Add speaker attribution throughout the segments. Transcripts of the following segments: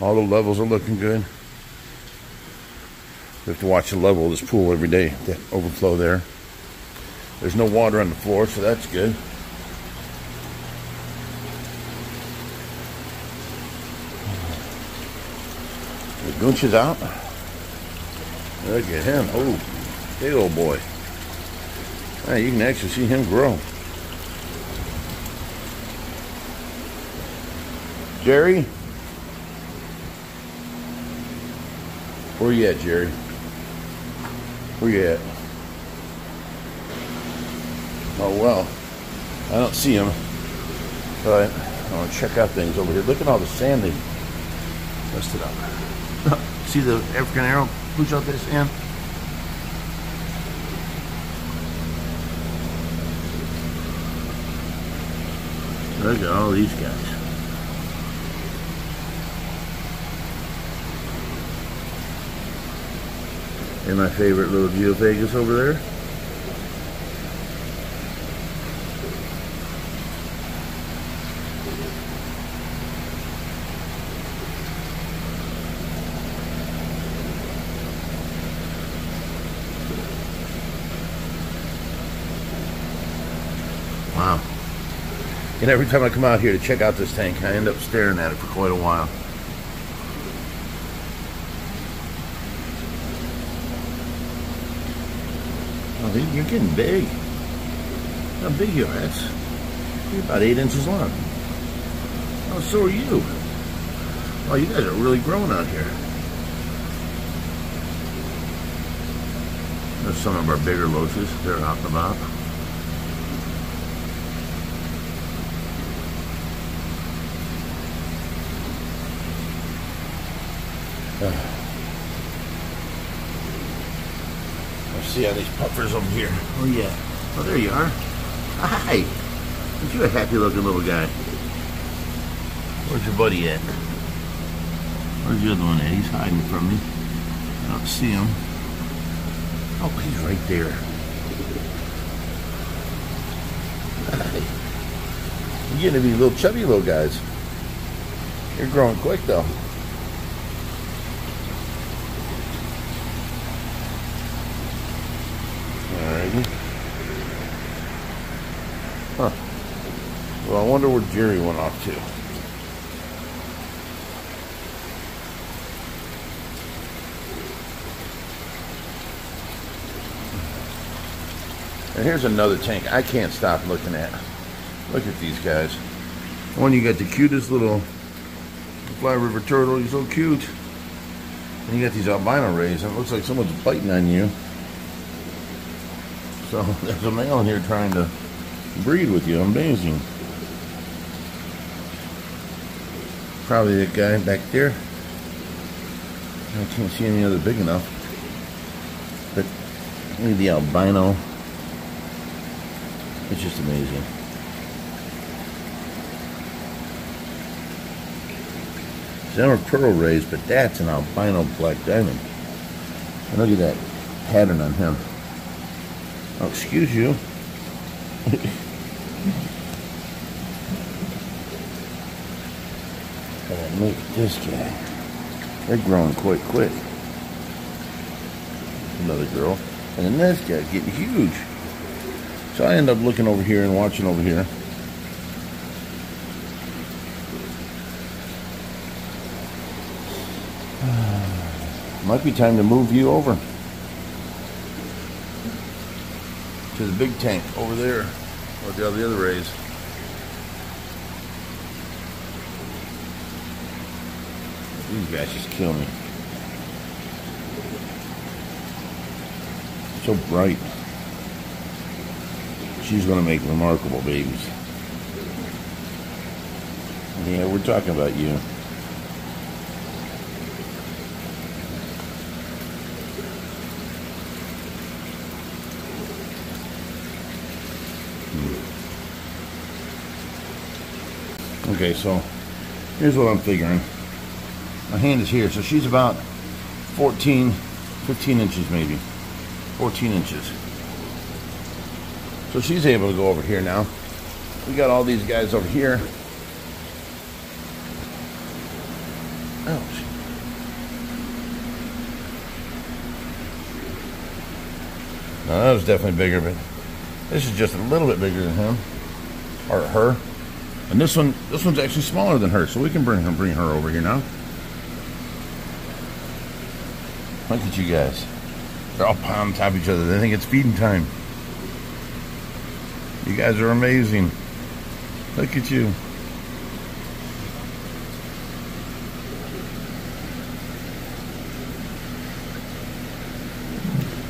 Speaker 1: All the levels are looking good. We have to watch the level of this pool every day, the overflow there. There's no water on the floor, so that's good. The Goonch is out. Look at him. Oh, big old boy. Hey, you can actually see him grow. Jerry? Where you at, Jerry? Where you at? Oh, well. I don't see him. But I want to check out things over here. Look at all the sand they dusted up. see the African arrow push out this sand? Look at all these guys. And my favorite little geophagus over there. Wow. And every time I come out here to check out this tank, I end up staring at it for quite a while. You're getting big. How big you are. That's you're about eight inches long. Oh, so are you. Oh, you guys are really growing out here. There's some of our bigger loaches. They're out and about. Let's see how these puffers over here. Oh yeah. Oh, there you are. Oh, hi. Aren't you a happy looking little guy? Where's your buddy at? Where's the other one at? He's hiding from me. I don't see him. Oh, he's right there. Hi. You're getting to be little chubby little guys. You're growing quick though. Huh. Well, I wonder where Jerry went off to. And here's another tank I can't stop looking at. Look at these guys. One, you got the cutest little fly river turtle. He's so cute. And you got these albino rays, it looks like someone's biting on you. So there's a male in here trying to breed with you. Amazing. Probably that guy back there. I can't see any other big enough. But look at the albino. It's just amazing. Some are pearl rays, but that's an albino black diamond. And look at that pattern on him. Oh, excuse you. and look at this guy. They're growing quite quick. Another girl. And then this guy's getting huge. So I end up looking over here and watching over here. Might be time to move you over to the big tank over there, with other, the other rays. These guys just kill me. So bright. She's going to make remarkable babies. Yeah, we're talking about you. Okay, so here's what I'm figuring. My hand is here, so she's about 14, 15 inches maybe. 14 inches. So she's able to go over here now. We got all these guys over here. Ouch. Now that was definitely bigger, but this is just a little bit bigger than him or her. And this one, this one's actually smaller than her, so we can bring her, bring her over here now. Look at you guys. They're all on top of each other. They think it's feeding time. You guys are amazing. Look at you.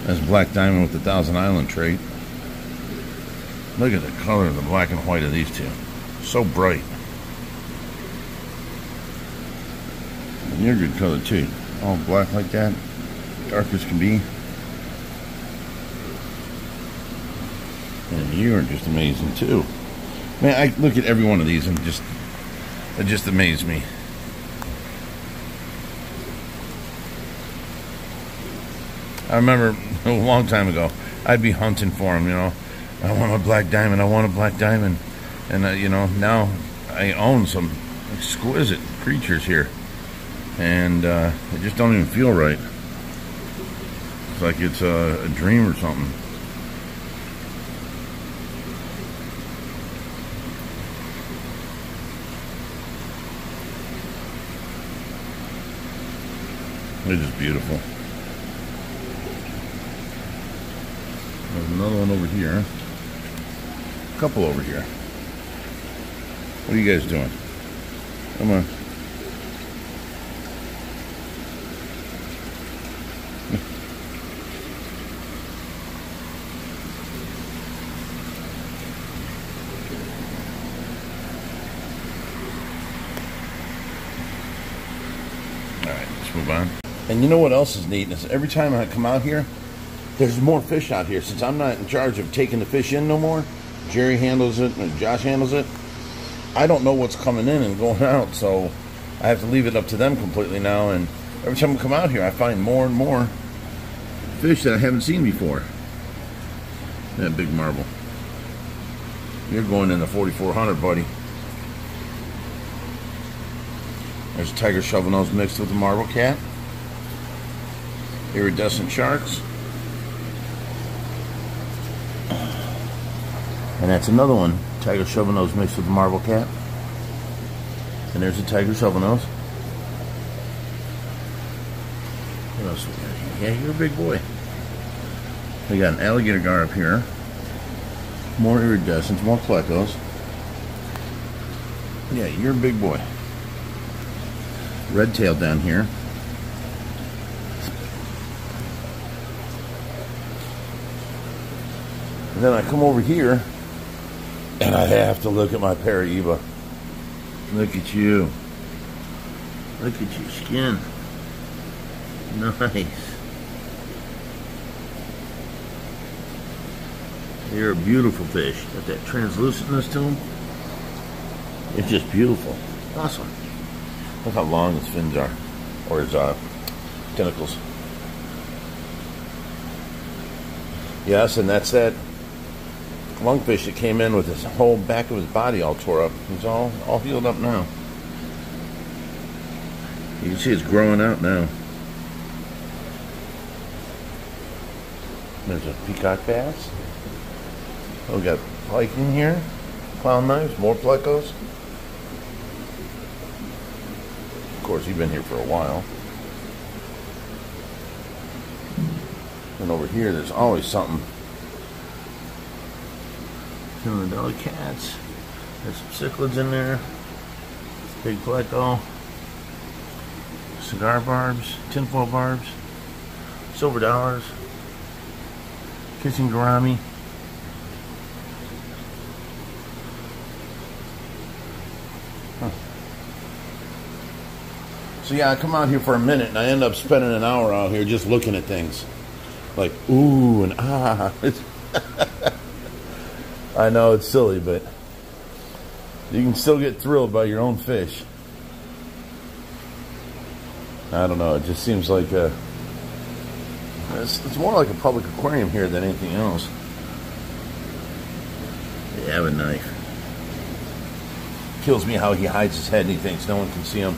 Speaker 1: That's Black Diamond with the Thousand Island trait. Look at the color of the black and white of these two. So bright. And you're a good color too. All black like that. Dark as can be. And you are just amazing too. Man, I look at every one of these and just it just amazes me. I remember a long time ago, I'd be hunting for them, you know. I want a black diamond, I want a black diamond. And, uh, you know, now I own some exquisite creatures here. And uh, just don't even feel right. It's like it's a, a dream or something. They're just beautiful. There's another one over here. A couple over here. What are you guys doing? Come on. Alright, let's move on. And you know what else is neat? Is every time I come out here, there's more fish out here. Since I'm not in charge of taking the fish in no more, Jerry handles it and Josh handles it. I don't know what's coming in and going out, so I have to leave it up to them completely now. And every time I come out here, I find more and more fish that I haven't seen before. That big marble. You're going in the 4400, buddy. There's a tiger shovel nose mixed with a marble cat. Iridescent sharks. And that's another one, tiger shovel nose mixed with marble cat. And there's a tiger shovel nose. What else we got here? Yeah, you're a big boy. We got an alligator gar up here. More iridescents, more plecos. Yeah, you're a big boy. Red tail down here. And then I come over here and I have to look at my Paraiba. Look at you. Look at your skin. Nice. You're a beautiful fish. Got that translucentness to them. It's just beautiful. Awesome. Look how long his fins are. Or his uh, tentacles. Yes, and that's that lungfish that came in with his whole back of his body all tore up. He's all, all healed up now. You can see it's growing out now. There's a peacock bass. Oh, we got pike in here. Clown knives, more plecos. Of course, he's been here for a while. And over here, there's always something. Some of the deli cats. There's some cichlids in there. Big pleco. Cigar barbs, tinfoil barbs, silver dollars, kissing gourami. So yeah, I come out here for a minute and I end up spending an hour out here just looking at things. Like, ooh and ah. I know it's silly, but you can still get thrilled by your own fish. I don't know, it just seems like a, it's, it's more like a public aquarium here than anything else. They have a knife. Kills me how he hides his head and he thinks no one can see him.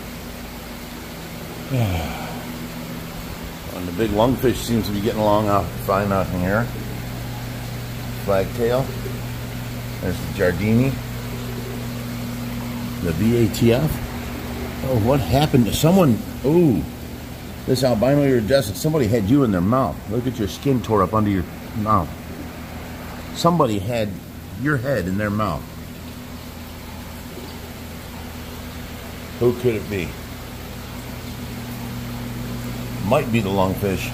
Speaker 1: and the big lungfish seems to be getting along fine out here. Flagtail. There's the Jardini. The VATF. Oh, what happened to someone? Ooh, this albino you're iridescent. Somebody had you in their mouth. Look at your skin tore up under your mouth. Somebody had your head in their mouth. Who could it be? Might be the lungfish.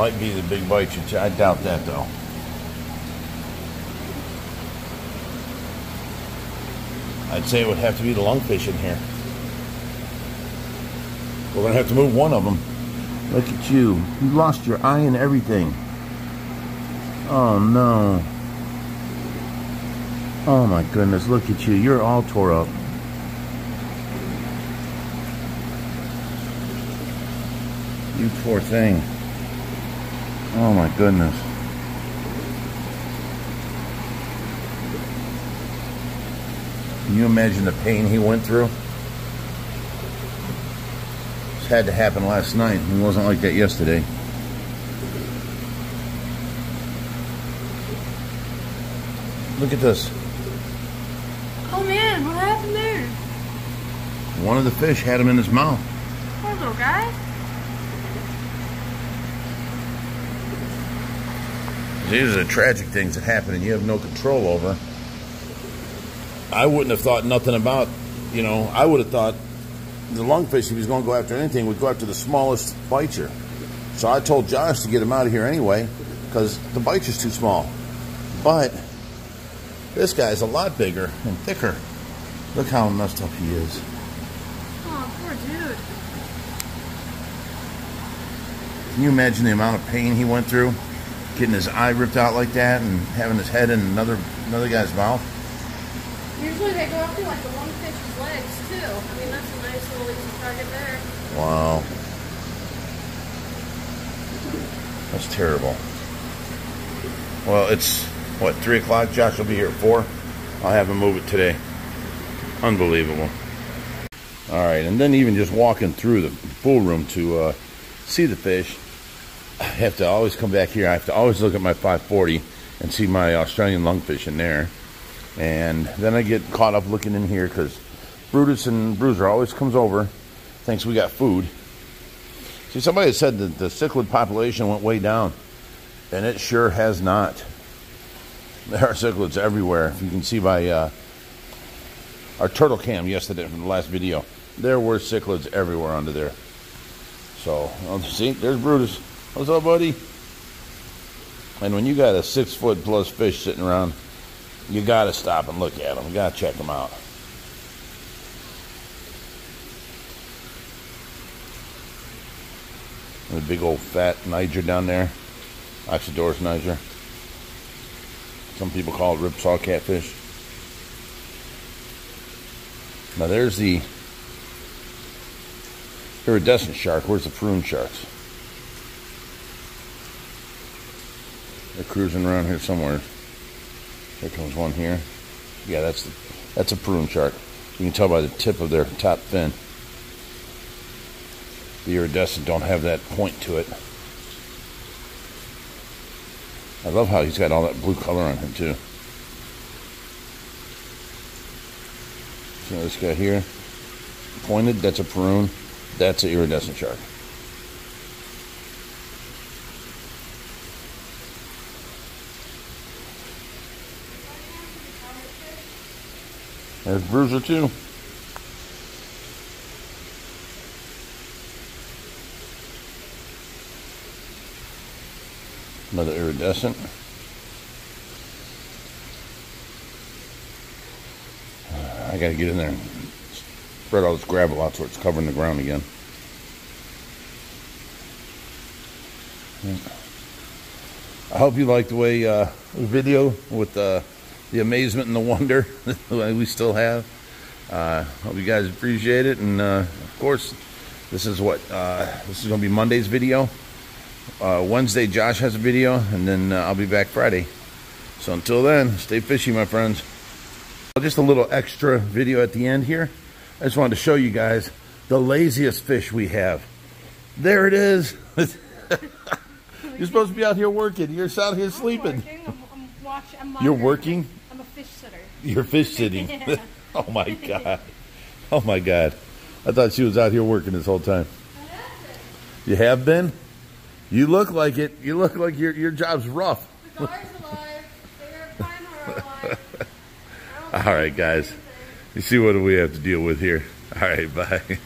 Speaker 1: Might be the big bite. I doubt that though. I'd say it would have to be the lungfish in here. We're to have to move one of them. Look at you. You lost your eye and everything. Oh, no. Oh, my goodness. Look at you. You're all tore up. You poor thing. Oh, my goodness. Can you imagine the pain he went through? This had to happen last night. It wasn't like that yesterday. Look at this.
Speaker 2: Oh man, what happened there?
Speaker 1: One of the fish had him in his mouth.
Speaker 2: Poor little guy.
Speaker 1: These are the tragic things that happen and you have no control over. I wouldn't have thought nothing about, you know, I would have thought the lungfish, if he was going to go after anything, would go after the smallest biter. So I told Josh to get him out of here anyway, because the biter's too small. But this guy's a lot bigger and thicker. Look how messed up he is.
Speaker 2: Oh, poor dude.
Speaker 1: Can you imagine the amount of pain he went through? Getting his eye ripped out like that and having his head in another another guy's mouth?
Speaker 2: Usually they go after like the one fish's legs too. I mean, that's a nice little easy target there.
Speaker 1: Wow. That's terrible. Well, it's, what, 3 o'clock? Josh will be here at 4. I'll have him move it today. Unbelievable. All right, and then even just walking through the pool room to uh, see the fish, I have to always come back here. I have to always look at my 540 and see my Australian lungfish in there. And then I get caught up looking in here because Brutus and Bruiser always comes over, thinks we got food. See, somebody said that the cichlid population went way down, and it sure has not. There are cichlids everywhere. If you can see by uh, our turtle cam yesterday from the last video, there were cichlids everywhere under there. So, see, there's Brutus. What's up, buddy? And when you got a six foot plus fish sitting around, you got to stop and look at them. You got to check them out. The big old fat Niger down there, Oxydoras Niger. Some people call it ripsaw catfish. Now there's the iridescent shark. Where's the prune sharks? They're cruising around here somewhere. There comes one here. Yeah, that's the, that's a prune shark. You can tell by the tip of their top fin. The iridescent don't have that point to it. I love how he's got all that blue color on him too. See this guy here? Pointed, that's a prune. That's an iridescent shark. There's Bruiser too. Another iridescent. I gotta get in there and spread all this gravel out so it's covering the ground again. I hope you like the way uh, the video with uh, the amazement and the wonder that we still have. Uh, hope you guys appreciate it, and uh, of course, this is what uh, this is going to be Monday's video. Uh, Wednesday, Josh has a video, and then uh, I'll be back Friday. So until then, stay fishy, my friends. Just a little extra video at the end here. I just wanted to show you guys the laziest fish we have. There it is. You're supposed to be out here working. You're out here sleeping.
Speaker 2: I'm, I'm watch, I'm
Speaker 1: You're working?
Speaker 2: I'm a fish sitter.
Speaker 1: You're fish sitting. Oh my god. Oh my god. I thought she was out here working this whole time. You have been? You look like it. You look like your your job's rough.
Speaker 2: The alive. They're fine or alive.
Speaker 1: All right, guys. You see what we have to deal with here. All right, bye.